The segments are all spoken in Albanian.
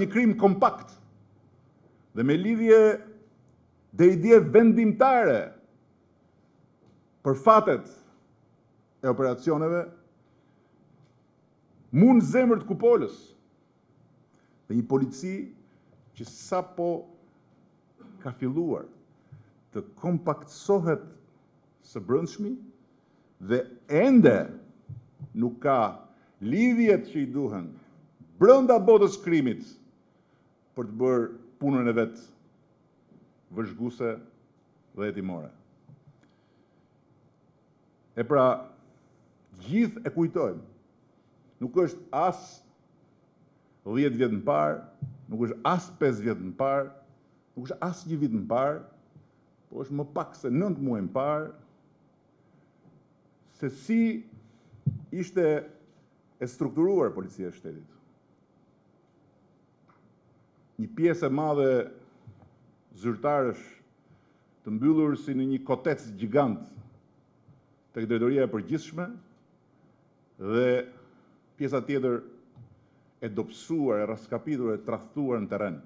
një krim kompakt dhe me lidhje deri dje vendimtare për fatet e operacioneve mu në zemër të kupolës dhe një polici që sapo ka filluar të kompaktësohet së brendshmi dhe ende nuk ka lidhjet që i duhen brenda botës së krimit për të bërë punën e vet vëzhguese dhe hetimore. E pra, të gjithë e kujtojmë. Nuk është as dhjetë vjet më parë, nuk është as pesë vjet më parë, nuk është as një vit më parë, Po është më pak se nëntë muaj më parë se si ishte e strukturuar Policia e Shtetit. Një pjesë e madhe zyrtarësh të mbyllur si në një kotec gjigant tek Drejtoria e Përgjithshme dhe pjesa tjetër e dobësuar, e rraskapitur, e tradhtuar në terren.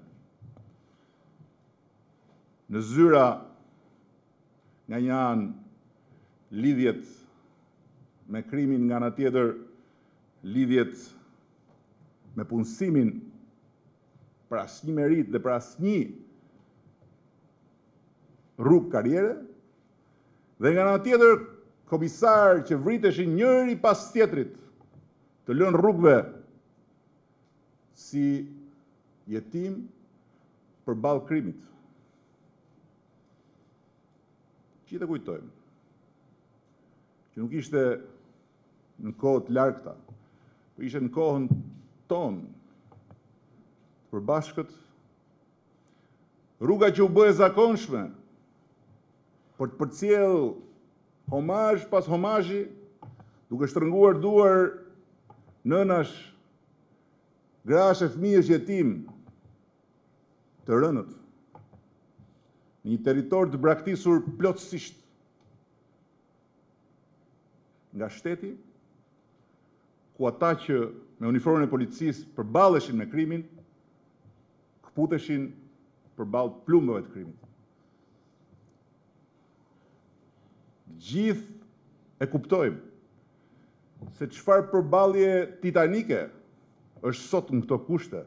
Në zyra, nga një anë, lidhjet me krimin, nga ana tjetër, lidhjet me punësimin për asnjë meritë dhe për asnjë rrugë karriere, dhe nga ana tjetër, komisarë që vriteshin njëri pas tjetrit, të lënë rrugëve si jetimë, Përballë krimit, të gjithë e kujtojmë, që nuk ishte në kohë të largëta, por ishte në kohën tonë, të përbashkët, rruga që u bë e zakonshme për të përcjellë homazh pas homazhi, duke shtrënguar duar nënash, Grash e fëmijësh jetimë, të rënët në një territor të braktisur plotësisht nga shteti, ku ata që me uniformën e policisë përballeshin me krimin, këputeshin përballë plumbave të krimit. Të gjithë e kuptojmë se çfarë përballje titanike është sot në këto kushte.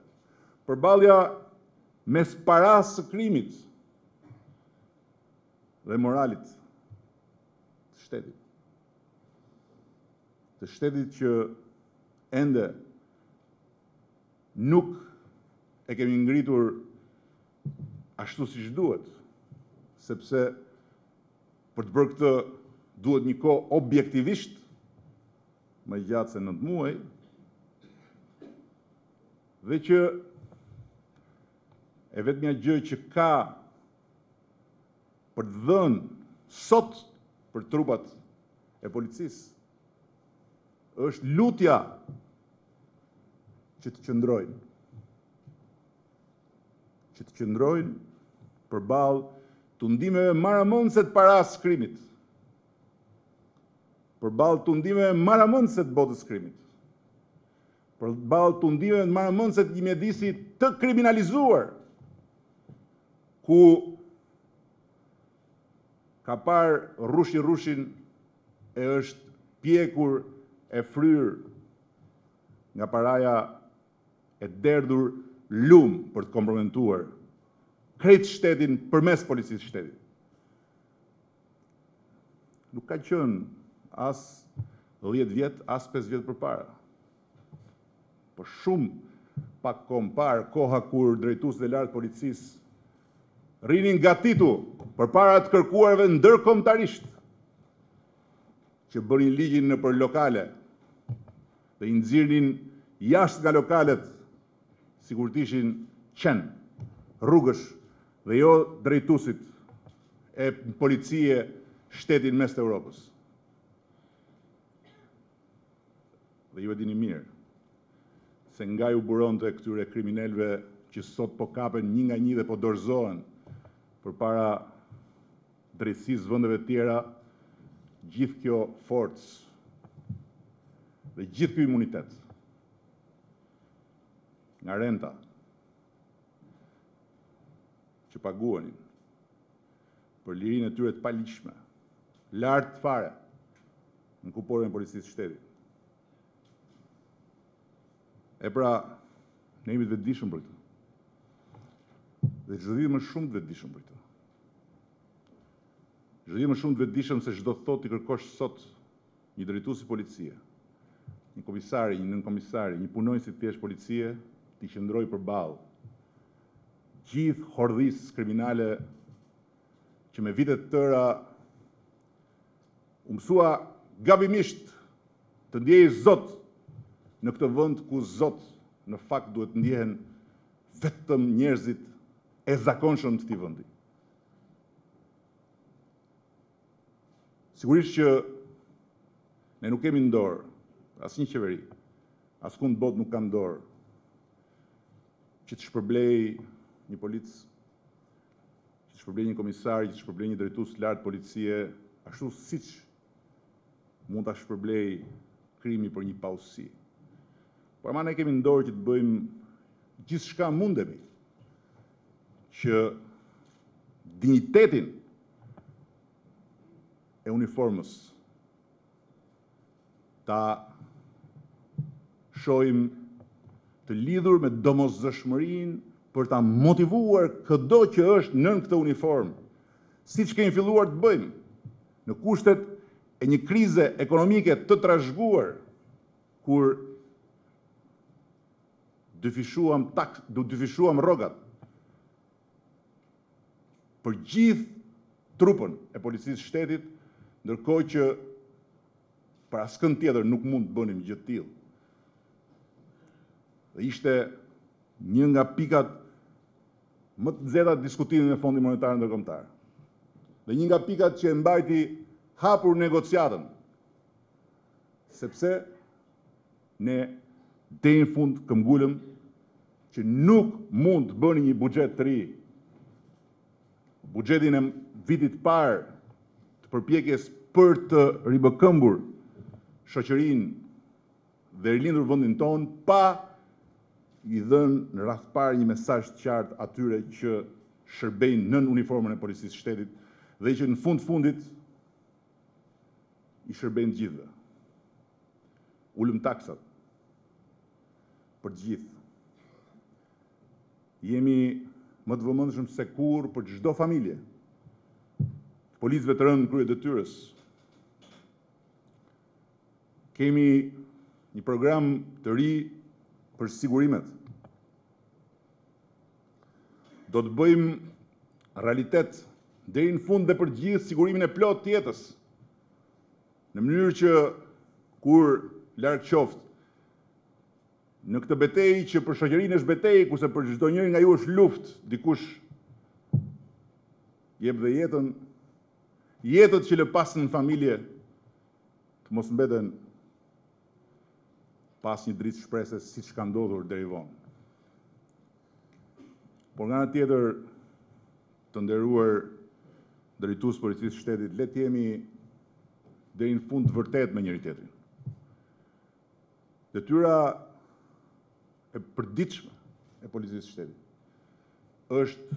Përballja mes parasë së krimit dhe moralit të shtetit. Të shtetit që ende nuk e kemi ngritur ashtu siç duhet, sepse për të bërë këtë duhet një kohë objektivisht më e gjatë se nëntë muaj dhe që e vetmja gjë që ka për të dhënë sot për trupat e policisë është lutja që të qëndrojnë. që të qëndrojnë përballë tundimeve marramendëse të parasë krimit, përballë tundimeve marramendëse të botës së krimit, përballë tundimeve marramendëse të një mjedisi të kriminalizuar, ku ka parë rrushi rrushin e është pjekur e fryrë nga paraja e derdhur lum për të komprometuar krejt shtetin përmes policisë së shtetit. Nuk ka qenë as 10 vjet, as 5 vjet përpara. Por shumë pak kohë parë, koha kur drejtuesit e lartë të policisë rrinin gatitu përpara të kërkuarve ndërkombëtarisht që bënin ligjin nëpër lokale dhe i nxirrnin jashtë nga lokalet sikur të ishin qen rrugësh dhe jo drejtues të një policie shteti në mes të Europës. Dhe ju e dini mirë se nga u buronte këtyre kriminelëve që sot po kapen një nga një dhe po dorëzohen përpara drejtësisë së vendeve të tjera gjithë kjo forcë dhe gjithë ky imunitet nga renta që paguanin për lirinë e tyre të paligjshme lart fare në kupolën e policisë së shtetit. E pra, ne jemi të vetëdijshëm për këtë. Dhe çdo ditë më shumë të vetëdijshëm për këtë. Do të jemi më shumë të vetëdijshëm se ç'do të thotë t'i kërkosh sot një drejtuesi policie, një komisari, një nënkomisari, një punonjësi të thjeshtë policie t'i qëndrojë përballë gjithë hordhisë kriminale që me vite të tëra u mësua gabimisht të ndihet zot në këtë vend ku zot në fakt duhet të ndjehen vetëm njerëzit e zakonshëm të këtij vendi. Sigurisht që ne nuk kemi në dorë asnjë qeveri, askund në botë nuk ka në dorë që të shpërblej një polic, që të shpërblej një komisar, që të shpërblej një drejtues të lartë policie, ashtu siç Mund ta shpërblejë krimi për një pabesi. Por ama ne kemi në dorë që të bëjmë gjithçka mundemi që dinjitetin e uniformës ta shohim të lidhur me domosdoshmërinë për ta motivuar këdo që është nën këtë uniformë, siç kemi filluar të bëjmë Në kushtet e një krize ekonomike të trashëguar, kur dyfishuam tak, dyfishuam rrogat për gjithë trupën e Policisë së Shtetit, ndërkohë që për askënd tjetër nuk mund të bënim gjë të tillë. Dhe ishte një nga pikat më të nxehta të diskutimit me Fondin Monetar Ndërkombëtar dhe një nga pikat që e mbajti hapur negociatën, sepse ne deri në fund këmbgulëm që nuk mund të bënim një buxhet të ri. Buxhetin e vitit të parë të përpjekjes për të rimëkëmbur shoqërinë dhe rilindur vendin tonë pa i dhënë në radhë të parë një mesazh të qartë atyre që shërbejnë nën uniformën e Policisë së Shtetit dhe që në fund të fundit i shërbejnë të gjithëve. Ulëm taksat për të gjithë. Jemi më të vëmendshëm se kurrë për çdo familje të policëve të rënë në krye të detyrës. Kemi një program të ri për sigurimet. Do të bëjmë realitet deri në fund dhe për të gjithë sigurimin e plotë të jetës. Në mënyrë që kur larg qoftë në këtë betejë që për shoqërinë është betejë, kurse për çdonjëri nga ju është luftë, dikush jep dhe jetën Jetët që lë pas në familje të mos mbeten pa asnjë dritë shprese siç ka ndodhur deri vonë. Por nga ana tjetër, të nderuar drejtues të policisë shtetit, le të jemi deri në fund të vërtetë me njëri-tjetrin. Detyra e përditshme e policisë së shtetit është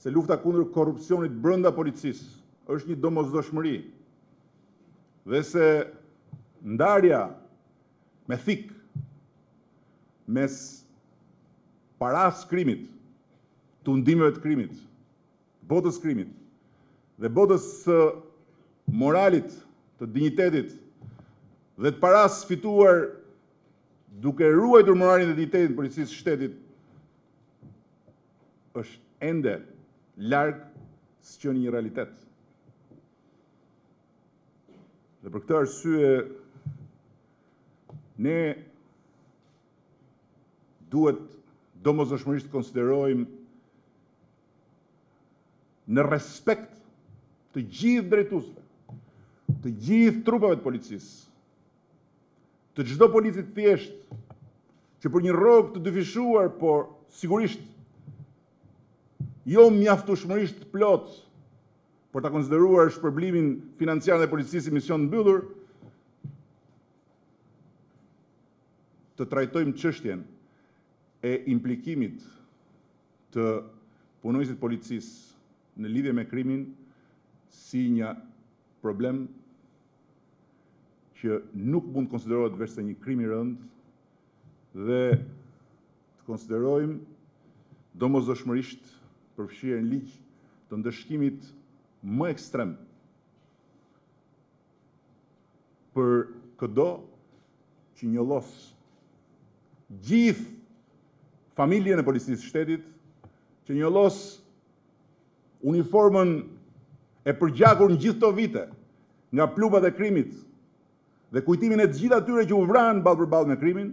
se lufta kundër korrupsionit brenda policisë është një domosdoshmëri dhe se ndarja me thikë mes parasë së krimit, të tundimeve të krimit, botës së krimit dhe botës së moralit, të dinjitetit dhe të parasë fituar duke ruajtur moralin dhe dinjitetin e policisë së shtetit, është ende larg së qeni një realitet. Dhe për këtë arsye ne duhet domosdoshmërisht ta konsiderojmë në respekt të gjithë drejtuesve, të gjithë trupave të policisë, të çdo polici të thjeshtë që për një rrogë të dyfishuar, por sigurisht jo mjaftueshmërisht të plotë për ta konsideruar shpërblimin financiar ndaj policisë si mision të mbyllur, të trajtojmë çështjen e implikimit të punonjësit të policisë në lidhje me krimin si një problem që nuk mund të konsiderohet veçse një krim i rëndë dhe të konsiderojmë domosdoshmërisht përfshirjen në ligj të ndëshkimit më ekstrem për këdo që njollos gjithë familjen e Policisë së Shtetit, që njollos uniformën e përgjakur në gjithë këto vite nga plumbat e krimit dhe kujtimin e të gjithë atyre që u vranë ballëpërballë me krimin,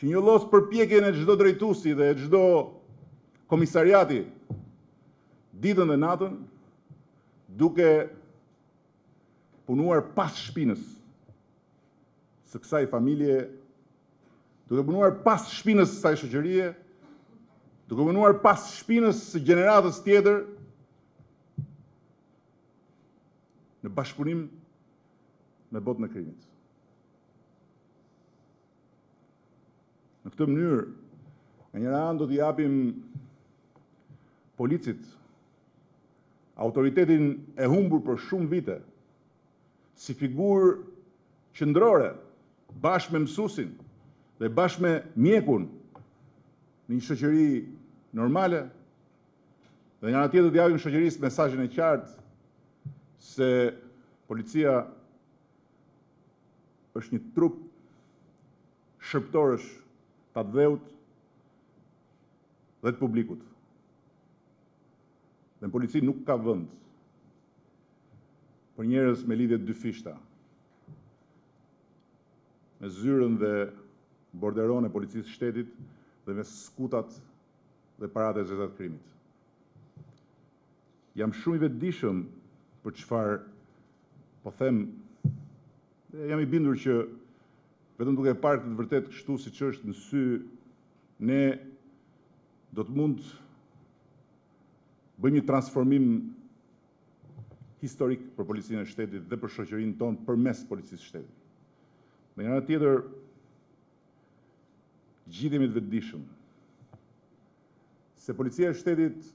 që njollos përpjekjen e çdo drejtuesi dhe e çdo komisariati ditën dhe natën, duke punuar pas shpinës së kësaj familjeje duke punuar pas shpinës së kësaj shoqërie, duke punuar pas shpinës së gjeneratës tjetër, në bashkëpunim me botën e krimit. Në këtë mënyrë, nga njëra anë do t'i japim policit autoritetin e humbur për shumë vite, Si figurë qendrore, bashkë me mësuesin dhe bashkë me mjekun në një shoqëri normale dhe nga ana tjetër t'i japim shoqërisë mesazhin e qartë se policia është një trup shërbëtorësh të atdheut dhe të publikut. Dhe në polici nuk ka vënd Për njerëz me lidhje të dyfishta me zyrën dhe borderon e Policisë së Shtetit dhe me skutat dhe paratë e zeza të krimit. Jam shumë i vetëdijshëm për çfarë po them dhe jam i bindur që vetëm duke e parë këtë të vërtetë kështu siç është në sy ne do të mund të bëjmë një transformim historik për Policinë e Shtetit dhe për shoqërinë tonë përmes Policisë së Shtetit. Në anën tjetër, gjithë jemi të vetëdijshëm se Policia e Shtetit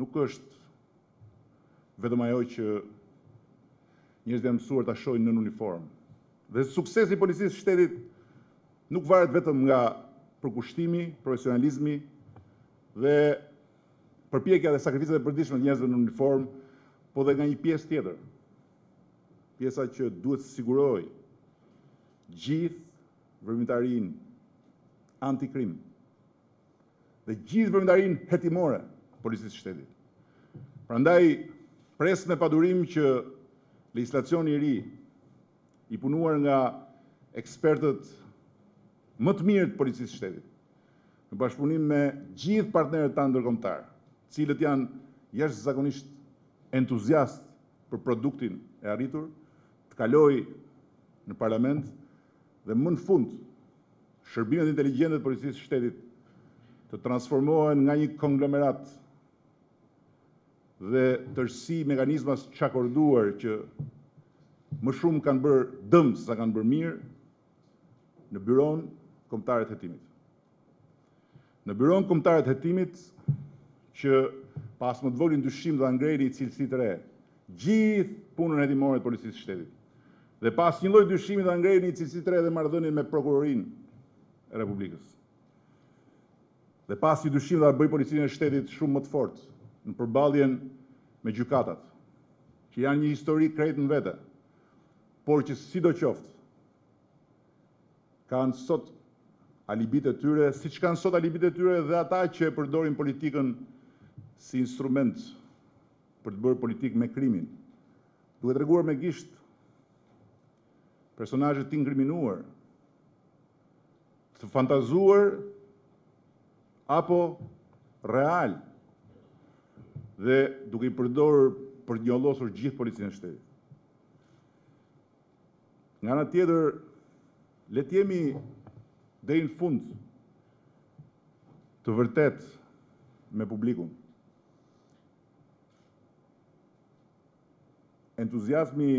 nuk është vetëm ajo që njerëzit janë mësuar ta shohin nën uniformë. Dhe suksesi i Policisë së Shtetit nuk varet vetëm nga përkushtimi, profesionalizmi dhe Përpjekja dhe sakrificat e përditshme të njerëzve në uniformë, po dhe nga një pjesë tjetër, pjesa që duhet të sigurojë gjithë veprimtarinë antikrim dhe gjithë veprimtarinë hetimore të Policisë së Shtetit. Prandaj, pres me padurim që legjislacioni i ri, i punuar nga ekspertët më të mirë të Policisë së Shtetit, në bashkëpunim me gjithë partnerët tanë ndërkombëtarë, të cilët janë jashtëzakonisht entuziastë për produktin e arritur, të kalojë në Parlament dhe më në fund shërbimet inteligjente të Policisë së Shtetit të transformohen nga një konglomerat dhe tërësi mekanizmash të çakorduar që më shumë kanë bërë dëm sesa kanë bërë mirë, në Byronë Kombëtare të Hetimit. Në Byronë Kombëtare të Hetimit, që pa as më të voglin dyshim do ta ngrejë në një cilësi të re gjithë punën hetimore të Policisë së Shtetit. Dhe pa asnjë lloj dyshimi do ta ngrejë në një cilësi të re dhe marrëdhënien me Prokurorinë e Republikës. Dhe pa asnjë dyshim do ta bëjë Policinë e Shtetit shumë më të fortë në përballjen me gjykatat, që janë një histori krejt më vete. Por që sidoqoftë kanë sot alibitë e tyre, siç kanë sot alibitë e tyre edhe ata që e përdorin politikën si instrument për të bërë politikë me krimin, duke treguar me gisht personazhe të inkriminuar, të fantazuar apo realë dhe duke i përdorur për të njollosur gjithë Policinë e Shtetit. Nga ana tjetër, le të jemi deri në fund të vërtetë me publikun. Entuziazmi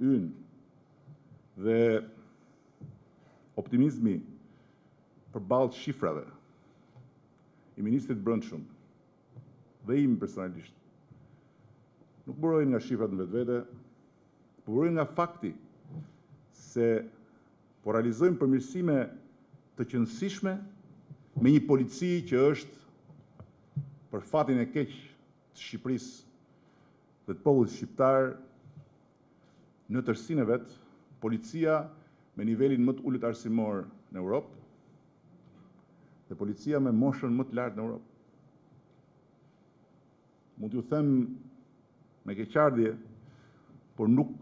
ynë dhe optimizmi përballë shifrave i ministrit të Brendshëm dhe imi personalisht, nuk burojnë nga shifrat në vetvete, por burojnë nga fakti se po realizojmë përmirësime të qënësishme me një polici që është për fatin e keq të Shqipërisë dhe të popullit shqiptar në tërësinë e vet, policia me nivelin më të ulët arsimor në Europë, dhe policia me moshën më të lartë në Europë. Mund t'ju them me keqardhje, por nuk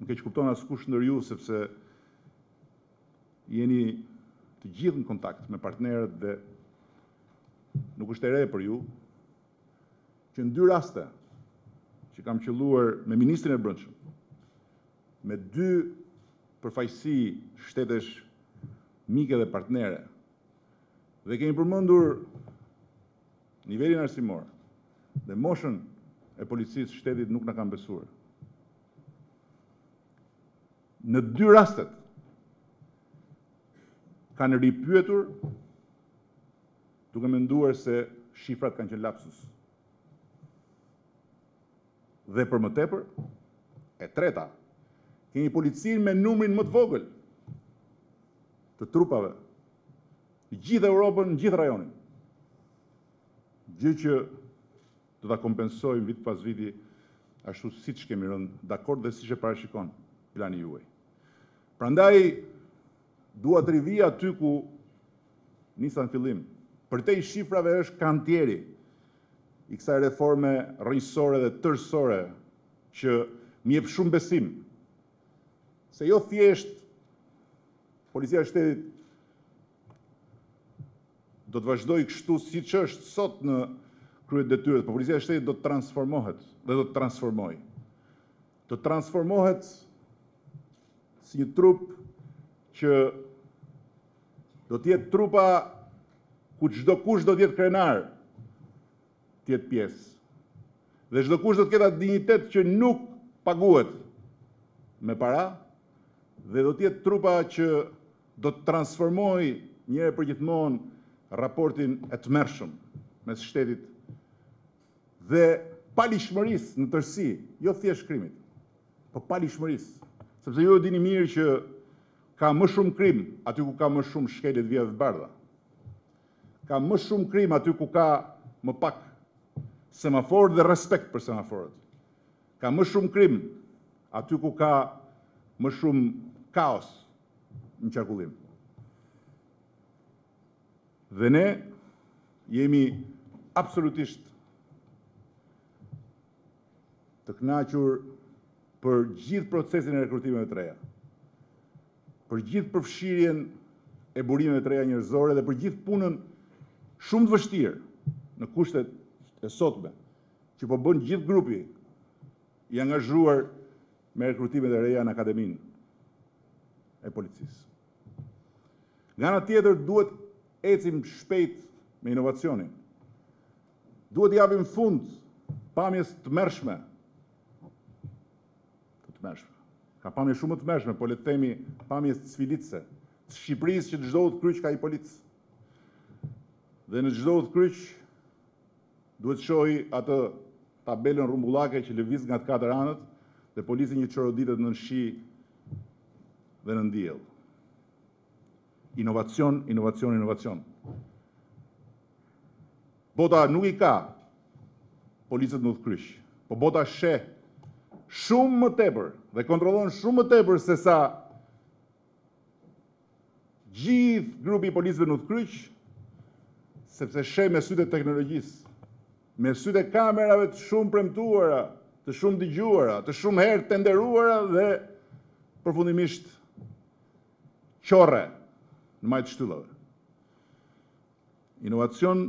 më keqkupton askush ndër ju sepse jeni të gjithë në kontakt me partnerët dhe nuk është e re për ju që në dy raste që kam qëlluar me ministrin e Brendshëm Me dy përfaqësi shtetesh mike dhe partnere dhe kemi përmendur nivelin arsimor dhe moshën e policisë së shtetit nuk na kanë besuar. Në dy rastet kanë ripyetur duke menduar se shifrat kanë qenë lapsus. Dhe për më tepër, e treta, keni policinë me numrin më të vogël të trupave gjithë Europën, gjithë rajonin. Gjë që do ta kompensojmë vit pas viti ashtu siç kemi rënë dakord dhe siç e parashikon plani juaj. Prandaj Dua të rivij aty ku nisa në fillim. Përtej shifrave është kantieri i kësaj reforme rrënjësore dhe tërësore që më jep shumë besim se jo thjesht Policia e Shtetit do të vazhdojë kështu siç është sot në krye të detyrës, po Policia e Shtetit do të transformohet dhe do të transformojë. Të transformohet si një trup që do të jetë trupa ku çdokush do të jetë krenar të jetë pjesë. Dhe çdokush do të ketë atë dinjitet që nuk paguhet me para dhe do të jetë trupa që do të transformojë njëherë e përgjithmonë raportin e tmerrshëm mes shtetit dhe paligjshmërisë në tërësi, jo thjesht krimit, po paligjshmërisë, sepse ju e dini mirë që ka më shumë krim aty ku ka më shumë shkelje të vijave të bardha. Ka më shumë krim aty ku ka më pak semaforë dhe respekt për semaforët. Ka më shumë krim aty ku ka më shumë kaos në qarkullim. Dhe ne jemi absolutisht të kënaqur për gjithë procesin e rekrutimeve të reja, për gjithë përfshirjen e burimeve të reja njerëzore dhe për gjithë punën shumë të vështirë në kushtet e sotme që po bën gjithë grupi i angazhuar me rekrutimet e reja në Akademinë e Policisë. Nga ana tjetër duhet të ecim shpejt me inovacionin. Duhet t'i japim fund pamjes të tmerrshme, të tmerrshme. Ka pamje shumë të tmerrshme, po le të themi pamjes sfilitëse, të Shqipërisë që në çdo udhëkryq ka një polic. Dhe në çdo udhëkryq Duhet të shohë atë tabelën rrumbullake që lëviz nga të katër anët dhe polici i çoroditet nën shi dhe nën diell. Inovacion, inovacion, inovacion. Bota nuk i ka policët në udhëkryq, po bota sheh shumë më tepër dhe kontrollon shumë më tepër sesa Gjithë grupi i policëve në udhëkryq, sepse sheh me sytë e teknologjisë, me sytë e kamerave të shumë premtuara, të shumë dëgjuara, të shumë herë tenderuara dhe përfundimisht qorre në majë të shtyllave. Inovacion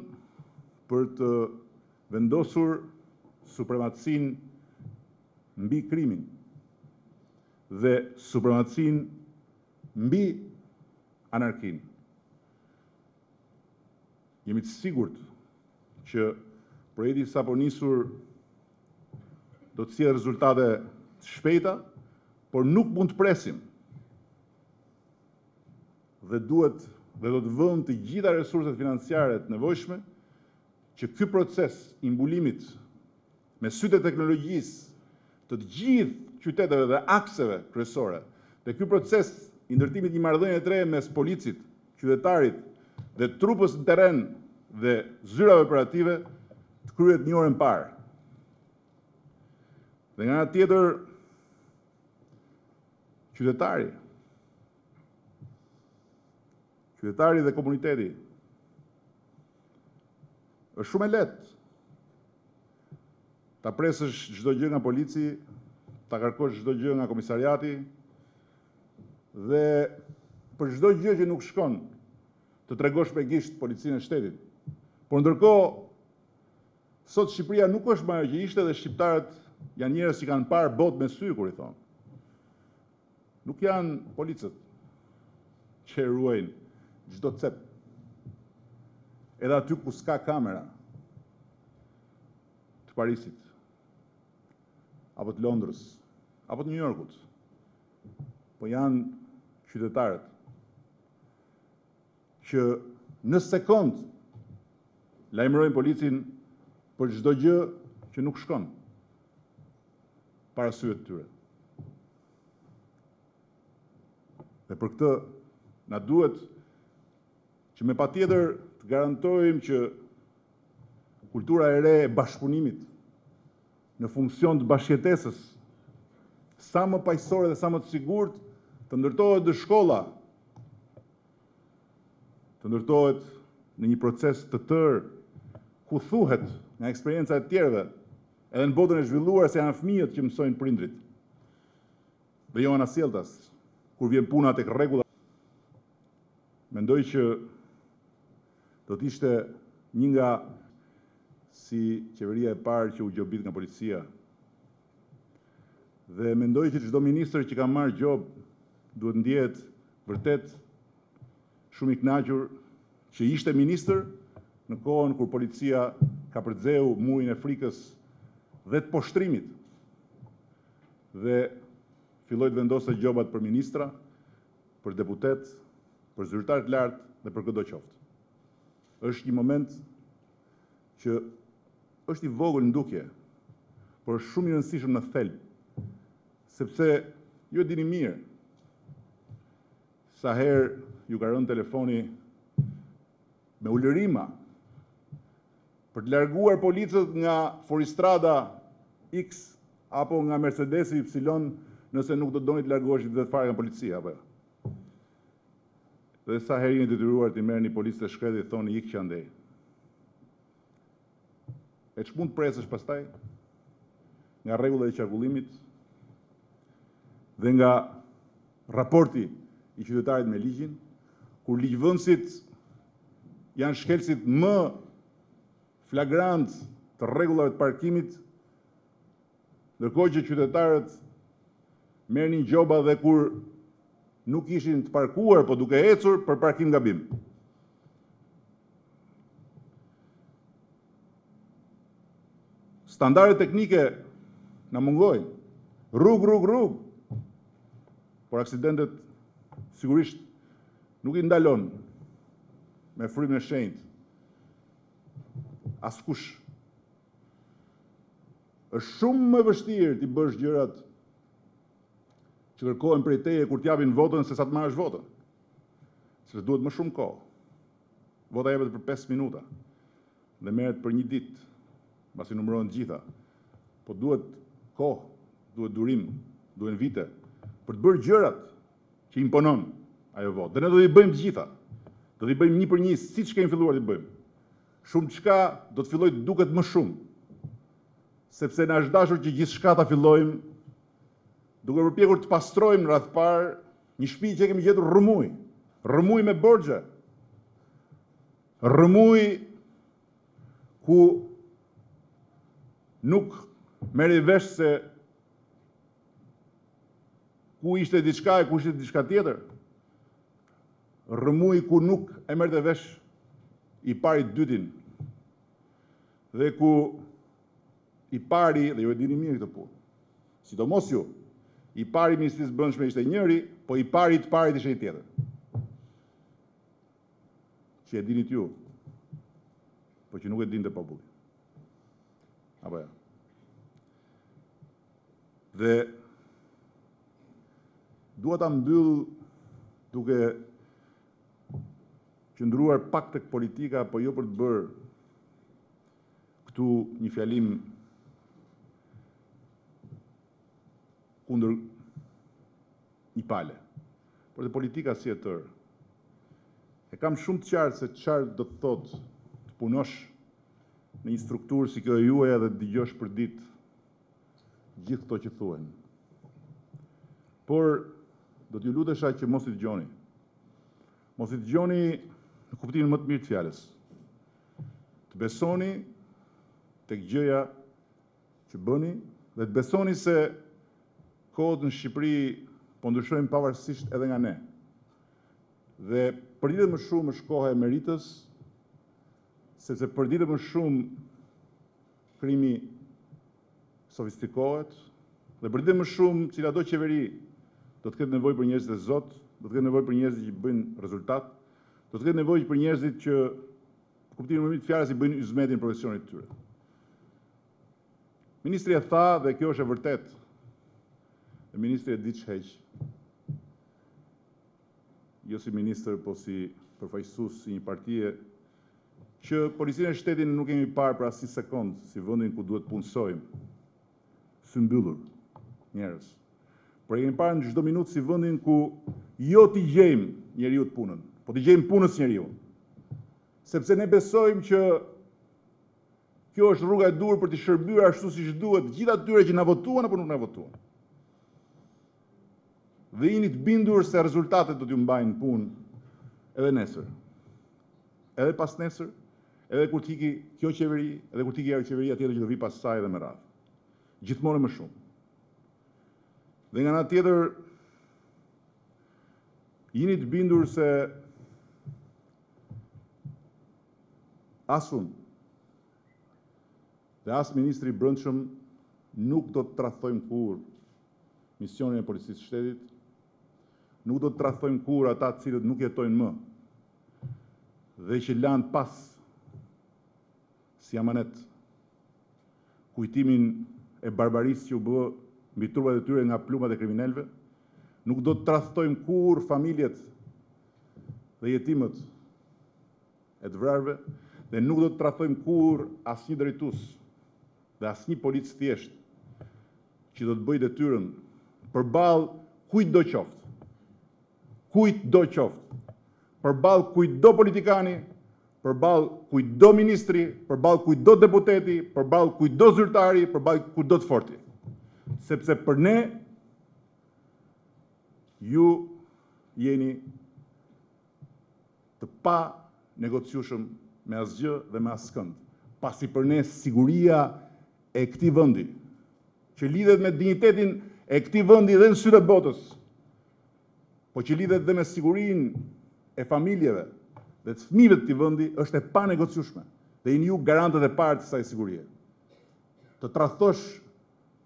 për të vendosur supremacinë mbi krimin. dhe supremacinë mbi anarkinë. Jemi të sigurt që projekti i saponisur do të sjellë rezultate të shpejta, por nuk mund të presim dhe duhet dhe do të vëmë të gjitha resurset financiare të nevojshme që ky proces i mbulimit Me sytë e teknologjisë të të gjithë qyteteve dhe akseve kryesore dhe ky proces i ndërtimit një marrëdhënieje të re mes policit, qytetarit dhe trupës në terren dhe zyrave operative të kryhet një orë e më parë. Dhe nga ana tjetër qytetari qytetari dhe komuniteti Është shumë e lehtë ta presësh çdo gjë nga polici, ta kërkosh çdo gjë nga komisariati dhe për çdo gjë që nuk shkon të tregosh me gisht policinë e shtetit. Por ndërkohë sot Shqipëria nuk është më ajo që ishte dhe shqiptarët janë njerëz që kanë parë botë me sy kur i thonë. Nuk janë policët që e ruajnë çdo cep, edhe aty ku s'ka kamera të Parisit, apo të Londrës, apo të New Yorkut, po janë qytetarët që në sekondë lajmërojnë policin për çdo gjë që nuk shkon para syve të tyre. Dhe për këtë na duhet që me patjetër të garantojmë që kultura e re e bashkëpunimit në funksion të bashkëjetesës sa më paqësore dhe sa më të sigurt të ndërtohet në shkolla të ndërtohet në një proces të tërë ku thuhet nga eksperienca e të tjerëve edhe në botën e zhvilluar se janë fëmijët që mësojnë prindërit dhe jo anasjelltas, kur vjen puna tek rregullat. Mendoj që do të ishte një nga si qeveria e parë që u gjobit nga policia Dhe mendoj që çdo ministër që ka marrë gjobë duhet të ndjehet vërtet shumë i kënaqur që ishte ministër në kohën kur policia kapërceu murin e frikës dhe të poshtrimit dhe filloi të vendoste gjobat për ministra, për deputetë, për zyrtarë të lartë dhe për këdo qoftë. Është një moment që është i vogël në dukje, por është shumë i rëndësishëm në thelb, sepse ju e dini mirë sa herë ju ka rënë telefoni me ulërima për të larguar policët nga fuoristrada X apo nga Mercedesi Y nëse nuk do doni të largoheshit vetë fare nga policia, apo jo? Dhe sa herë jeni detyruar t'i merrni policët e shkretë t'i thoni ik që andej? E ç'mund të presësh pastaj nga rregullat e qarkullimit dhe nga raporti i qytetarit me ligjin, kur ligjvënësit janë shkelësit më flagrantë të rregullave të parkimit Ndërkohë që qytetarët merrnin gjoba dhe kur nuk ishin të parkuar, po duke ecur për parkim gabim. Standardet teknike na mungojnë. Rrugë, rrugë, rrugë. Por aksidentet sigurisht nuk i ndalon me frymën e shenjtë askush Është shumë më e vështirë t'i bësh gjërat që kërkohen prej teje kur të japin votën sesa të marrësh votën. Sepse duhet më shumë kohë. Vota jepet për pesë minuta dhe merret për një ditë, mbasi numërohen të gjitha. Po duhet kohë, duhet durim, duhen vite për të bërë gjërat që imponon ajo votë. Dhe ne do t'i bëjmë të gjitha. Do t'i bëjmë një për një, siç kemi filluar t'i bëjmë. Shumëçka do të fillojë të duket më shumë, sepse na është dashur që gjithçka ta fillojmë duke përpjekur të pastrojmë radhë të parë një shpi që e kemi gjetur rrëmujë, rrëmujë me borxhe, rrëmujë ku nuk merrje vesh se ku ishte diçka e ku ishte diçka tjetër. Rrëmujë ku nuk e merrte vesh i pari të dytin dhe ku i pari, dhe ju e dini mirë këtë punë, sidomos ju, i pari i Ministrisë së Brendshme ishte njëri, po i pari i të parit ishte një tjetër. Që e dinit ju, po që nuk e dinte populli. Apo ja. Jo? Dhe dua ta mbyll duke qëndruar pak tek politika, po jo për të bërë këtu një fjalim kundër një pale. Por te politika si e tërë. E kam shumë të qartë se çfarë do të thotë të punosh në një strukturë si kjo e juaja dhe të dëgjosh për ditë gjithë këto që thuhen. Por do t'ju lutesha që mos i dëgjoni. Mos i dëgjoni në kuptimin më të mirë të fjalës. Të besoni tek gjëja që bëni dhe të besoni se kohët në Shqipëri po ndryshojnë pavarësisht edhe nga ne. Dhe për ditë më shumë është koha e meritës, sepse për ditë më shumë Krimi sofistikohet dhe për ditë më shumë cilado qeveri do të ketë nevojë për njerëzit e zot, do të ketë nevojë për njerëzit që bëjnë rezultat, do të ketë nevojë për njerëzit që në kuptimin më të mirë të fjalës i bëjnë hyzmetin profesionit të tyre. Ministri e tha dhe kjo është e vërtetë. Dhe ministri e di ç'heq. Jo si ministër, po si përfaqësues i një partie Që Policinë e Shtetit nuk kemi parë për asnjë sekond si vendin ku duhet të punësojmë symbyllur njerëz, por e kemi parë në çdo minutë si vendin ku jo t'i gjejmë njeriut punën, po t'i gjejmë punës njeriun. Sepse ne besojmë që kjo është rruga e duhur për t'i shërbyer ashtu siç duhet të gjithë atyre që na votuan apo nuk na votuan. Dhe jini të bindur se rezultatet do t'ju mbajnë në punë edhe nesër. Edhe pas nesër, edhe kur t'iki kjo qeveri, edhe kur t'iki ajo qeveria tjetër që do vi pas saj dhe me radhë. Gjithmonë e më shumë. Dhe nga ana tjetër, jini të bindur se as unë dhe as Ministri i Brendshëm nuk do të tradhtojmë kurrë misionin e Policisë së Shtetit, nuk do të tradhtojmë kurrë ata të cilët nuk jetojnë më dhe që lanë pas si amanet kujtimin e barbarisë që u bë mbi trupat e tyre nga plumat e kriminelëve, nuk do të tradhtojmë kurrë familjet dhe jetimët e të vrarëve dhe nuk do të tradhtojmë kurrë asnjë drejtues Dhe asnjë polic të thjeshtë që do të bëjë detyrën përballë kujtdo qoftë, kujtdo qoftë, përballë kujtdo politikani, përballë kujtdo ministri, përballë kujtdo deputeti, përballë kujtdo zyrtari, përballë kujtdo të forti. Sepse për ne ju jeni të panegociueshëm me asgjë dhe me askënd, pasi për ne siguria e këtij vendi, që lidhet me dinjitetin e këtij vendi dhe në sytë e botës, po që lidhet dhe me sigurinë e familjeve dhe të fëmijëve të këtij vendi, është e panegociueshme dhe jeni ju garantët e parë të kësaj sigurie. Të tradhtosh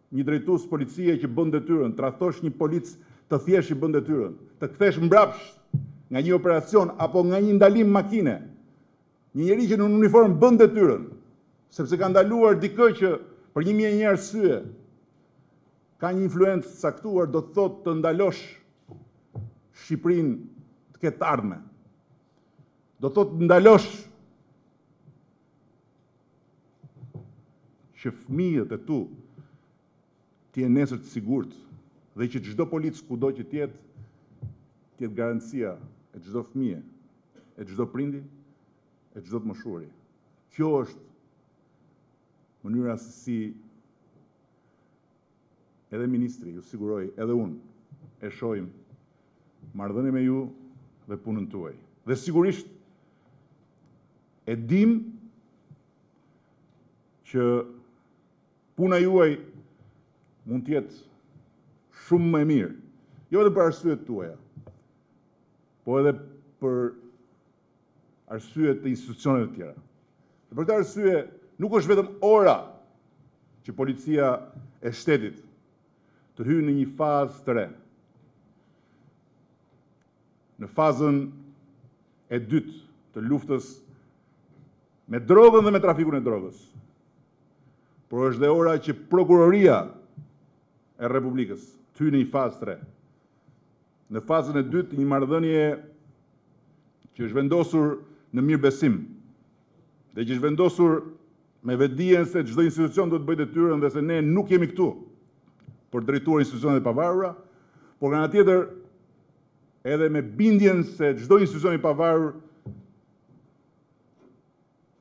Një drejtues policie që bën detyrën, të tradhtosh një polic të thjeshtë që bën detyrën, të kthesh mbrapsht nga një operacion apo nga një ndalim makine një njeri që nën uniformë bën detyrën, sepse ka ndaluar dikë që për një mijë e një arsye ka një influencë të caktuar, do të thotë të ndalosh Shqipërinë të ketë ardhme. Do të thotë të ndalosh që fëmijët e tu të jenë nesër të sigurt dhe që çdo polic kudo që të jetë të jetë garancia e çdo fëmije, e çdo prindi, e çdo të moshuari. Kjo është mënyra se si Edhe ministri, ju siguroj, edhe unë e shohim marrëdhënien me ju dhe punën tuaj. Dhe sigurisht e dimë që puna juaj mund të jetë shumë më e mirë, jo edhe për arsyet tuaja, po edhe për arsye të institucioneve të tjera. Dhe për këtë arsye nuk është vetëm ora që policia e shtetit të hyjë në një fazë të re. Në fazën e dytë të luftës me drogën dhe me trafikun e drogës. Por është dhe ora që prokuroria e Republikës të hyjë në një fazë të re. Në fazën e dytë, një marrëdhënie që është vendosur në mirëbesim dhe që është vendosur me vetëdijen se çdo institucion duhet të bëjë detyrën dhe se ne nuk jemi këtu për të drejtuar institucionet e pavarura, por nga ana tjetër edhe me bindjen se çdo institucion i pavarur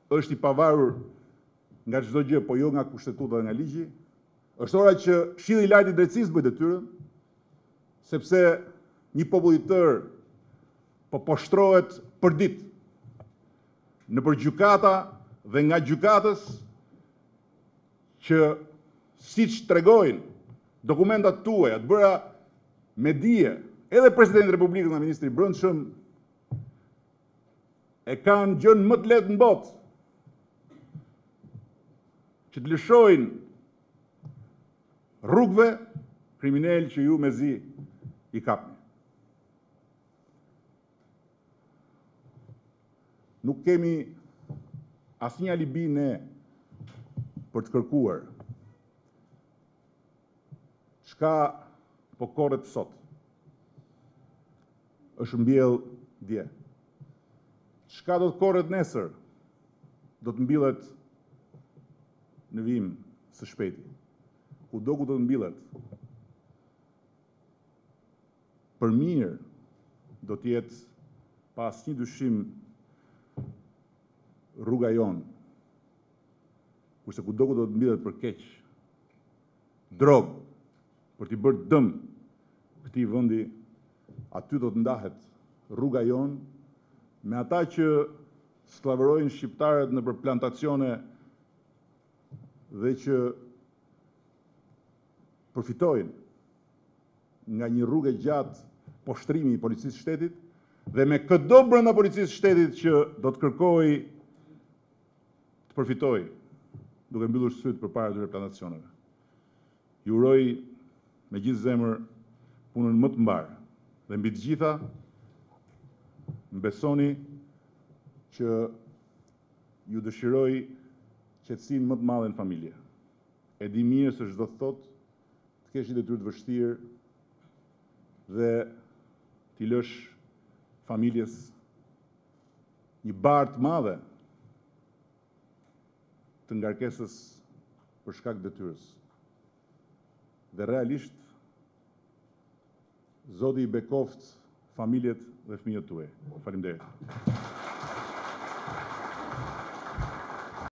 është i pavarur nga çdo gjë, po jo nga Kushtetuta dhe nga ligji. Është ora që Këshilli i Lartë i Drejtësisë të bëjë detyrën, sepse një popull i tërë po poshtrohet përditë nëpër gjykata dhe nga gjykatës që siç tregojnë dokumentat tuaja të bëra me dije edhe Presidentit të Republikës nga Ministri i Brendshëm e kanë gjënë më të lehtë në botë, që të lëshojnë rrugëve kriminelë që ju mezi i kapni. Nuk kemi asnjë alibi ne për të kërkuar Çka po korret sot? Është mbjellë dje. Çka do të korret nesër? Do të mbillet në vijim së shpejti. Kudo ku do të mbillet, për mirë do të jetë pa asnjë dyshim rruga jonë, kurse kudo ku do të mbillet për keq, drogë për t'i bërë dëm këtij vendi aty do të ndahet rruga jonë me ata që skllavërojnë shqiptarët nëpër plantacione dhe që përfitojnë nga një rrugë e gjatë poshtrimi i Policisë së Shtetit dhe me këdo brenda Policisë së Shtetit që do të kërkojë të përfitojë duke mbyllur sytë përpara atyre plantacioneve. Ju uroj me gjithë zemër punën më të mbarë dhe mbi të gjitha më besoni që ju dëshiroj qetësinë më të madhe në familje. E di mirë se ç'do të thotë të kesh një detyrë të vështirë dhe t'i lësh familjes një barrë të madhe të ngarkesës për shkak të detyrës. Dhe realisht Zoti i bekoftë familjet dhe fëmijët tuaj. Faleminderit.